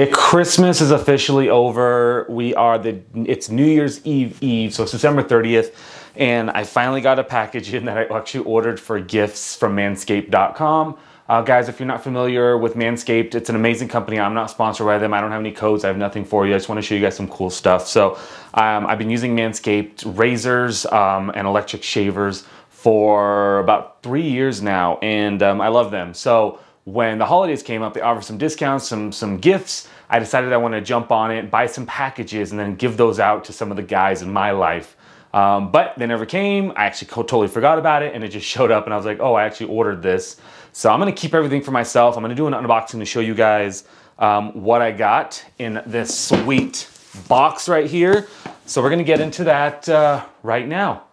It, Christmas is officially over. We are the, it's New Year's Eve Eve, so September 30th. And I finally got a package in that I actually ordered for gifts from manscaped.com. Uh, guys, if you're not familiar with Manscaped, it's an amazing company. I'm not sponsored by them. I don't have any codes. I have nothing for you. I just want to show you guys some cool stuff. So um, I've been using Manscaped razors um, and electric shavers for about three years now, and um, I love them. So when the holidays came up, they offered some discounts, some some gifts. I decided I want to jump on it, buy some packages, and then give those out to some of the guys in my life. Um, but they never came. I actually totally forgot about it, and it just showed up, and I was like, oh, I actually ordered this. So I'm gonna keep everything for myself. I'm gonna do an unboxing to show you guys um, what I got in this sweet box right here. So we're gonna get into that uh, right now.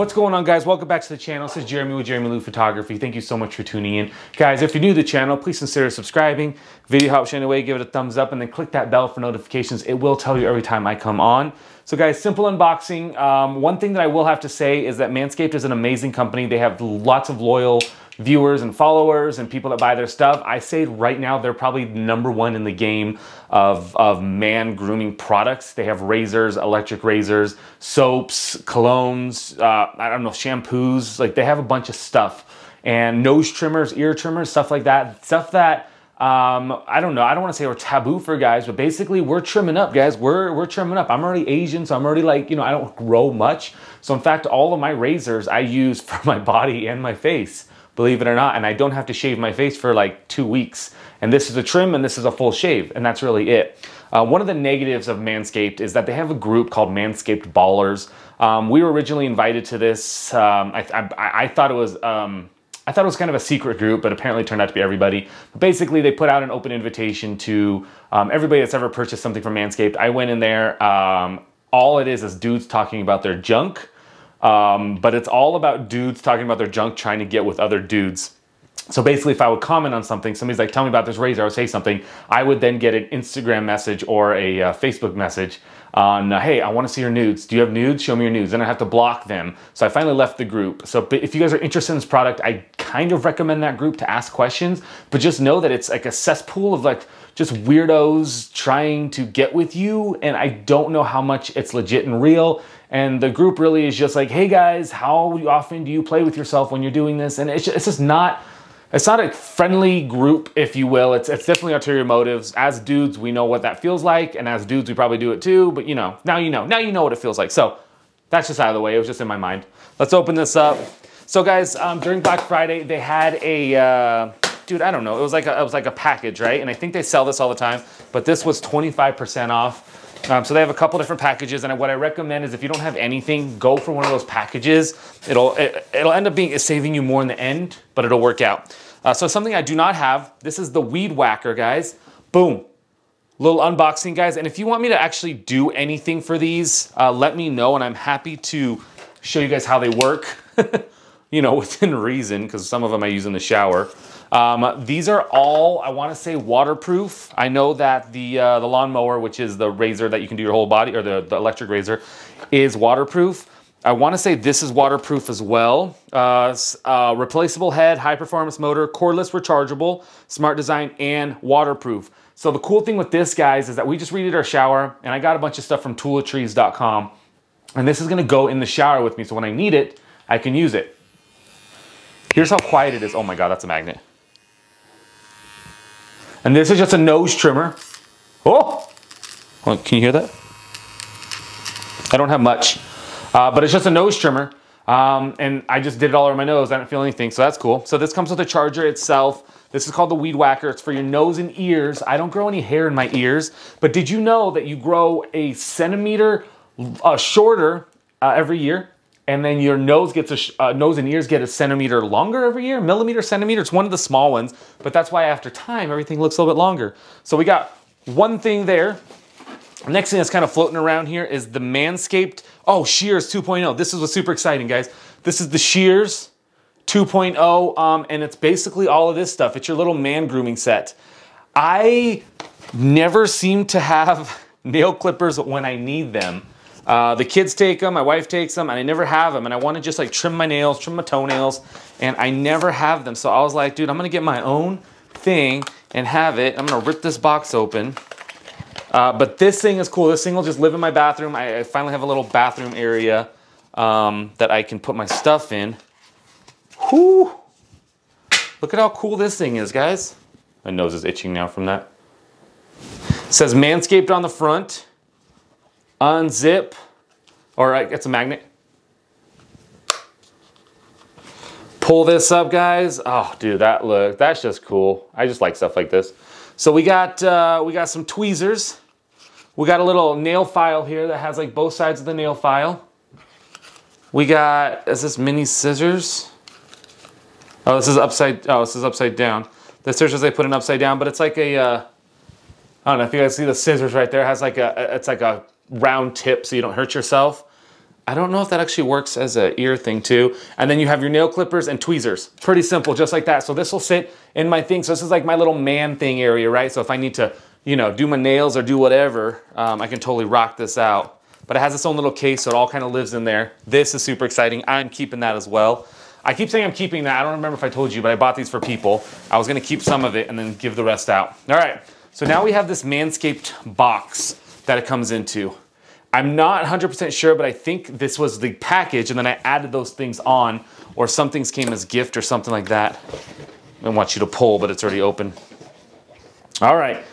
What's going on guys? Welcome back to the channel. This is Jeramie with Jeramie Lu Photography. Thank you so much for tuning in. Guys, if you're new to the channel, please consider subscribing. Video helps you anyway, give it a thumbs up and then click that bell for notifications. It will tell you every time I come on. So guys, simple unboxing. Um, one thing that I will have to say is that Manscaped is an amazing company. They have lots of loyal viewers and followers and people that buy their stuff. I say right now they're probably number one in the game of, of man grooming products. They have razors, electric razors, soaps, colognes, uh, I don't know, shampoos. Like they have a bunch of stuff. And nose trimmers, ear trimmers, stuff like that. Stuff that um, I don't know. I don't want to say we're taboo for guys, but basically we're trimming up, guys. We're we're trimming up. I'm already Asian, so I'm already like you know I don't grow much. So in fact, all of my razors I use for my body and my face believe it or not. And I don't have to shave my face for like two weeks. And this is a trim and this is a full shave. And that's really it. Uh, one of the negatives of Manscaped is that they have a group called Manscaped Ballers. Um, we were originally invited to this. Um, I, I, I, thought it was. I thought it was kind of a secret group, but apparently turned out to be everybody. But basically, they put out an open invitation to um, everybody that's ever purchased something from Manscaped. I went in there. Um, all it is is dudes talking about their junk um, but it's all about dudes talking about their junk, trying to get with other dudes. So basically, if I would comment on something, somebody's like, tell me about this razor, I would say something, I would then get an Instagram message or a uh, Facebook message on, uh, hey, I want to see your nudes. Do you have nudes? Show me your nudes. Then I have to block them. So I finally left the group. So if you guys are interested in this product, I kind of recommend that group to ask questions, but just know that it's like a cesspool of like just weirdos trying to get with you. And I don't know how much it's legit and real. And the group really is just like, hey guys, how often do you play with yourself when you're doing this? And it's just, it's just not, it's not a friendly group, if you will. It's, it's definitely ulterior motives. As dudes, we know what that feels like. And as dudes, we probably do it too. But you know, now you know. Now you know what it feels like. So that's just out of the way. It was just in my mind. Let's open this up. So guys, um, during Black Friday, they had a, uh, dude, I don't know. It was like a, it was like a package, right? And I think they sell this all the time. But this was 25% off. Um, so they have a couple different packages, and what I recommend is if you don't have anything, go for one of those packages. It'll it, will it will end up being saving you more in the end, but it'll work out. Uh, so something I do not have. This is the Weed Whacker, guys. Boom, little unboxing, guys. And if you want me to actually do anything for these, uh, let me know, and I'm happy to show you guys how they work. you know, within reason, because some of them I use in the shower. Um, these are all, I want to say, waterproof. I know that the uh, the lawnmower, which is the razor that you can do your whole body, or the, the electric razor, is waterproof. I want to say this is waterproof as well. Uh, uh, replaceable head, high performance motor, cordless rechargeable, smart design, and waterproof. So the cool thing with this, guys, is that we just redid our shower, and I got a bunch of stuff from toiletries.com, and this is going to go in the shower with me. So when I need it, I can use it. Here's how quiet it is. Oh my God, that's a magnet. And this is just a nose trimmer. Oh, can you hear that? I don't have much, uh, but it's just a nose trimmer. Um, and I just did it all over my nose. I don't feel anything, so that's cool. So this comes with a charger itself. This is called the Weed Whacker. It's for your nose and ears. I don't grow any hair in my ears, but did you know that you grow a centimeter uh, shorter uh, every year? And then your nose gets a uh, nose and ears get a centimeter longer every year, millimeter, centimeter. It's one of the small ones, but that's why after time everything looks a little bit longer. So we got one thing there. Next thing that's kind of floating around here is the Manscaped. Oh, Shears 2.0. This is what's super exciting, guys. This is the Shears 2.0, um, and it's basically all of this stuff. It's your little man grooming set. I never seem to have nail clippers when I need them. Uh, the kids take them, my wife takes them, and I never have them. And I want to just like trim my nails, trim my toenails, and I never have them. So I was like, dude, I'm gonna get my own thing and have it. I'm gonna rip this box open. Uh, but this thing is cool. This thing will just live in my bathroom. I, I finally have a little bathroom area um, that I can put my stuff in. Whoo! Look at how cool this thing is, guys. My nose is itching now from that. It says Manscaped on the front. Unzip. Or it's a magnet. Pull this up, guys. Oh, dude, that look, that's just cool. I just like stuff like this. So we got uh, we got some tweezers. We got a little nail file here that has like both sides of the nail file. We got, is this mini scissors? Oh, this is upside, oh, this is upside down. The scissors they put in upside down, but it's like a, uh, I don't know if you guys see the scissors right there. It has like a, it's like a round tip so you don't hurt yourself. I don't know if that actually works as an ear thing too. And then you have your nail clippers and tweezers. Pretty simple, just like that. So this will sit in my thing. So this is like my little man thing area, right? So if I need to, you know, do my nails or do whatever, um, I can totally rock this out but it has its own little case, so it all kind of lives in there. This is super exciting. I'm keeping that as well. I keep saying I'm keeping that. I don't remember if I told you, but I bought these for people. I was gonna keep some of it and then give the rest out. All right, so now we have this Manscaped box that it comes into. I'm not 100% sure, but I think this was the package and then I added those things on or some things came as gift or something like that. I want you to pull, but it's already open. All right.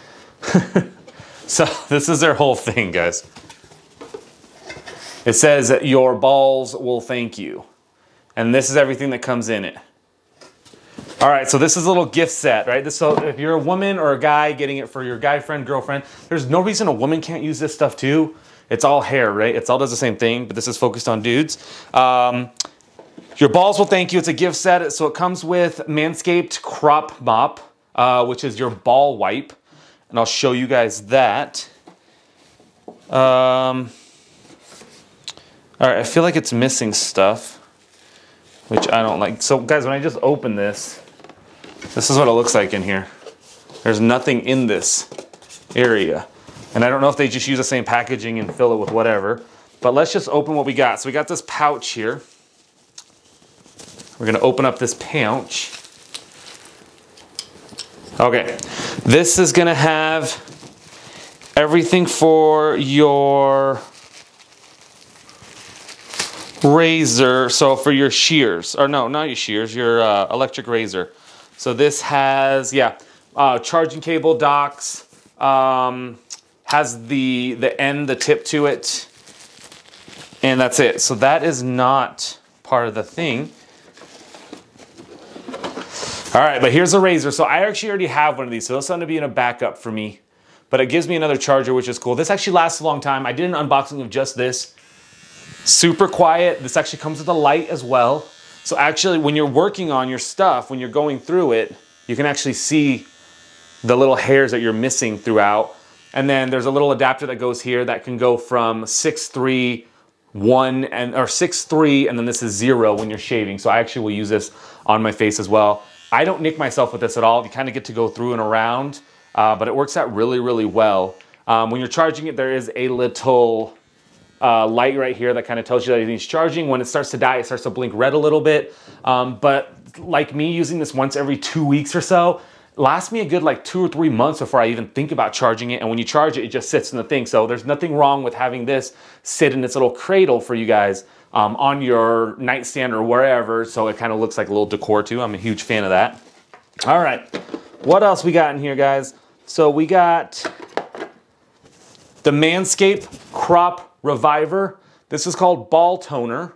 so this is their whole thing, guys. It says that your balls will thank you. And this is everything that comes in it. All right, so this is a little gift set, right? This, so if you're a woman or a guy getting it for your guy friend, girlfriend, there's no reason a woman can't use this stuff too. It's all hair, right? It's all does the same thing, but this is focused on dudes. Um, your balls will thank you. It's a gift set. So it comes with Manscaped Crop Mop, uh, which is your ball wipe. And I'll show you guys that. Um, all right, I feel like it's missing stuff, which I don't like. So guys, when I just open this, this is what it looks like in here. There's nothing in this area. And I don't know if they just use the same packaging and fill it with whatever, but let's just open what we got. So we got this pouch here. We're gonna open up this pouch. Okay, this is gonna have everything for your razor, so for your shears, or no, not your shears, your uh, electric razor. So this has, yeah, uh, charging cable docks, um, has the, the end, the tip to it, and that's it. So that is not part of the thing. All right, but here's a razor. So I actually already have one of these, so this is gonna be in a backup for me. But it gives me another charger, which is cool. This actually lasts a long time. I did an unboxing of just this Super quiet. This actually comes with a light as well. So actually when you're working on your stuff, when you're going through it, you can actually see the little hairs that you're missing throughout. And then there's a little adapter that goes here that can go from 6.3, 1 and or 6.3 and then this is 0 when you're shaving. So I actually will use this on my face as well. I don't nick myself with this at all. You kind of get to go through and around, uh, but it works out really, really well. Um, when you're charging it, there is a little uh, light right here that kind of tells you that it needs charging. When it starts to die, it starts to blink red a little bit. Um, but like me using this once every two weeks or so, lasts me a good like two or three months before I even think about charging it. And when you charge it, it just sits in the thing. So there's nothing wrong with having this sit in its little cradle for you guys um, on your nightstand or wherever. So it kind of looks like a little decor too. I'm a huge fan of that. All right, what else we got in here, guys? So we got the Manscaped Crop Reviver. This is called Ball Toner.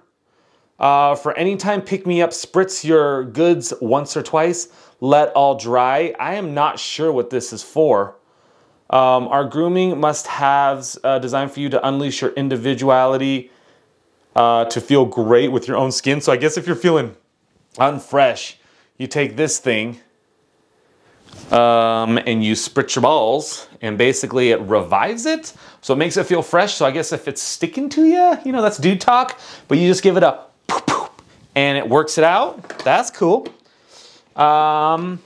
Uh, for anytime pick me up, spritz your goods once or twice, let all dry. I am not sure what this is for. Um, our grooming must have uh, designed for you to unleash your individuality uh, to feel great with your own skin. So I guess if you're feeling unfresh, you take this thing um, and you spritz your balls and basically it revives it. So it makes it feel fresh. So I guess if it's sticking to you, you know, that's dude talk, but you just give it a poop, and it works it out. That's cool. Um,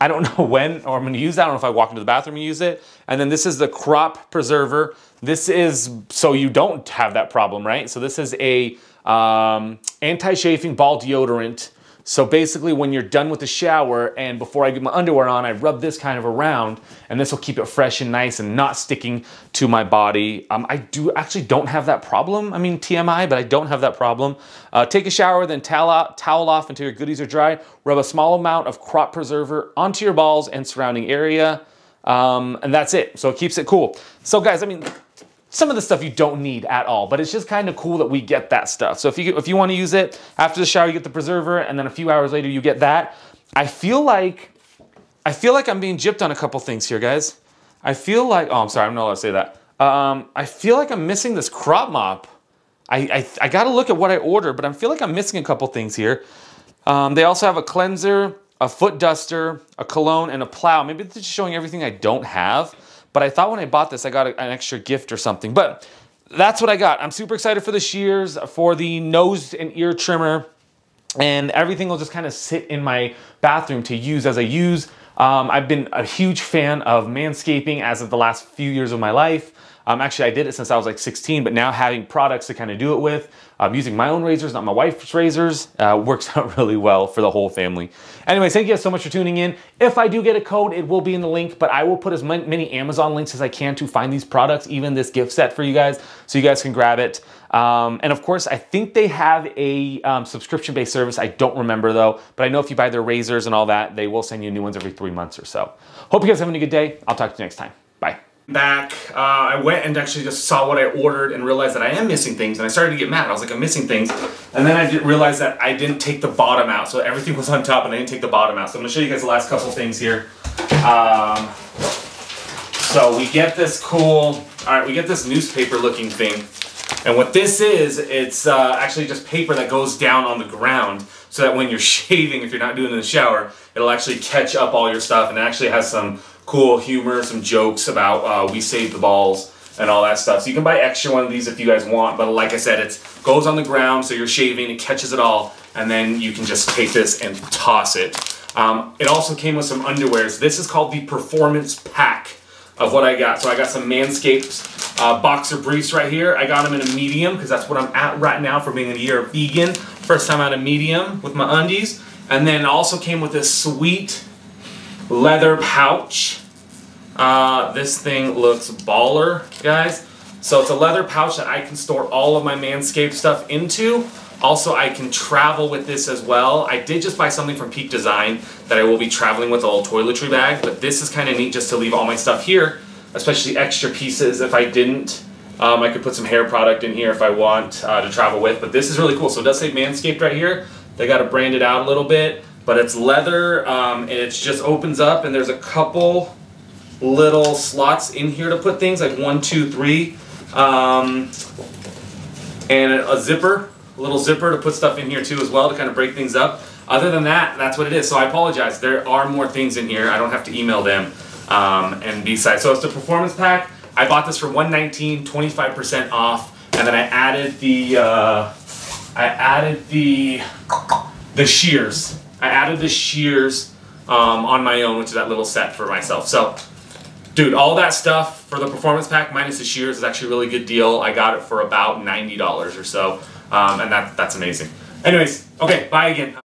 I don't know when or I'm gonna use that. I don't know if I walk into the bathroom and use it. And then this is the crop preserver. This is so you don't have that problem, right? So this is a um, anti-chafing ball deodorant so basically when you're done with the shower and before I get my underwear on, I rub this kind of around and this will keep it fresh and nice and not sticking to my body. Um, I do actually don't have that problem. I mean TMI, but I don't have that problem. Uh, take a shower, then towel, out, towel off until your goodies are dry. Rub a small amount of crop preserver onto your balls and surrounding area. Um, and that's it. So it keeps it cool. So guys, I mean, some of the stuff you don't need at all, but it's just kind of cool that we get that stuff. So if you, if you want to use it, after the shower, you get the preserver, and then a few hours later, you get that. I feel like, I feel like I'm being gypped on a couple things here, guys. I feel like, oh, I'm sorry, I'm not allowed to say that. Um, I feel like I'm missing this crop mop. I, I, I got to look at what I ordered, but I feel like I'm missing a couple things here. Um, they also have a cleanser, a foot duster, a cologne, and a plow. Maybe they're just showing everything I don't have. But I thought when I bought this, I got a, an extra gift or something. But that's what I got. I'm super excited for the shears, for the nose and ear trimmer, and everything will just kind of sit in my bathroom to use as I use. Um, I've been a huge fan of manscaping as of the last few years of my life. Um, actually, I did it since I was like 16, but now having products to kind of do it with, um, using my own razors, not my wife's razors, uh, works out really well for the whole family. Anyways, thank you guys so much for tuning in. If I do get a code, it will be in the link, but I will put as many Amazon links as I can to find these products, even this gift set for you guys, so you guys can grab it. Um, and of course, I think they have a um, subscription-based service. I don't remember though, but I know if you buy their razors and all that, they will send you new ones every three months or so. Hope you guys are having a good day. I'll talk to you next time. Bye back, uh, I went and actually just saw what I ordered and realized that I am missing things, and I started to get mad. I was like, I'm missing things, and then I did realize that I didn't take the bottom out, so everything was on top, and I didn't take the bottom out. So I'm gonna show you guys the last couple things here. Um, so we get this cool, all right, we get this newspaper-looking thing, and what this is, it's uh, actually just paper that goes down on the ground, so that when you're shaving, if you're not doing it in the shower, it'll actually catch up all your stuff, and it actually has some cool humor, some jokes about uh, we saved the balls and all that stuff. So you can buy extra one of these if you guys want, but like I said, it goes on the ground, so you're shaving, it catches it all, and then you can just take this and toss it. Um, it also came with some underwears. This is called the Performance Pack of what I got. So I got some Manscaped uh, boxer briefs right here. I got them in a medium because that's what I'm at right now for being a year vegan. First time out of medium with my undies. And then also came with this sweet leather pouch. Uh, this thing looks baller, guys. So it's a leather pouch that I can store all of my Manscaped stuff into. Also, I can travel with this as well. I did just buy something from Peak Design that I will be traveling with a little toiletry bag, but this is kind of neat just to leave all my stuff here, especially extra pieces if I didn't. Um, I could put some hair product in here if I want uh, to travel with, but this is really cool. So it does say Manscaped right here. They got to brand it out a little bit but it's leather um, and it just opens up and there's a couple little slots in here to put things like one two three um, and a, zipper a little zipper to put stuff in here too as well to kind of break things up. Other than that that's what it is. So I apologize. There are more things in here. I don't have to email them um, and besides so it's the performance pack. I bought this for 119 25% off and then I added the uh, I added the the shears I added the shears um, on my own, which is that little set for myself. So, dude, all that stuff for the performance pack minus the shears is actually a really good deal. I got it for about $90 or so, um, and that, that's amazing. Anyways, okay, bye again.